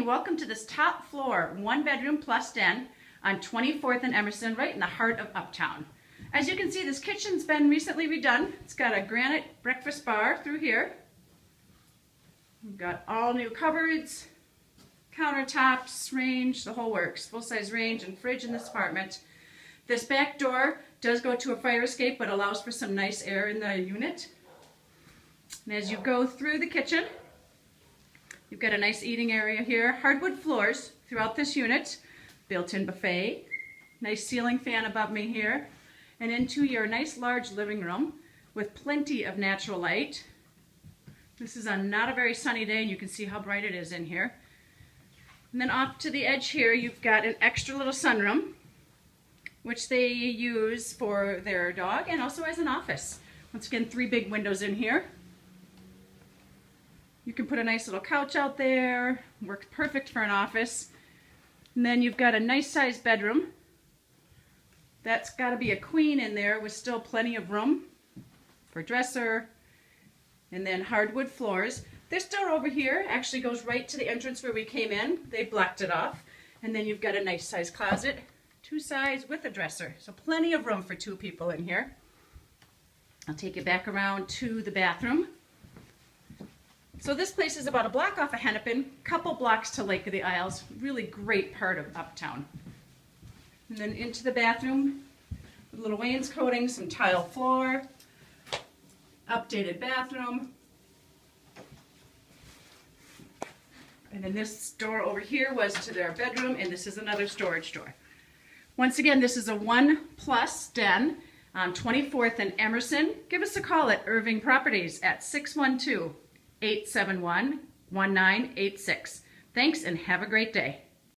and welcome to this top floor, one bedroom plus den on 24th and Emerson, right in the heart of Uptown. As you can see, this kitchen's been recently redone. It's got a granite breakfast bar through here. We've got all new cupboards, countertops, range, the whole works. Full-size range and fridge in this apartment. This back door does go to a fire escape, but allows for some nice air in the unit. And as you go through the kitchen, you've got a nice eating area here. Hardwood floors throughout this unit. Built-in buffet. Nice ceiling fan above me here. And into your nice large living room with plenty of natural light. This is on not a very sunny day and you can see how bright it is in here. And then off to the edge here, you've got an extra little sunroom, which they use for their dog and also as an office. Once again, three big windows in here. You can put a nice little couch out there, works perfect for an office. And then you've got a nice sized bedroom. That's got to be a queen in there with still plenty of room for dresser. And then hardwood floors. This door over here actually goes right to the entrance where we came in. They blocked it off. And then you've got a nice sized closet, two sides with a dresser. So plenty of room for two people in here. I'll take you back around to the bathroom. So this place is about a block off of Hennepin, couple blocks to Lake of the Isles. Really great part of Uptown. And then into the bathroom, little wainscoting, some tile floor, updated bathroom. And then this door over here was to their bedroom, and this is another storage door. Once again, this is a one plus den um, on 24th and Emerson. Give us a call at Irving Properties at 612 871 1986. Thanks and have a great day.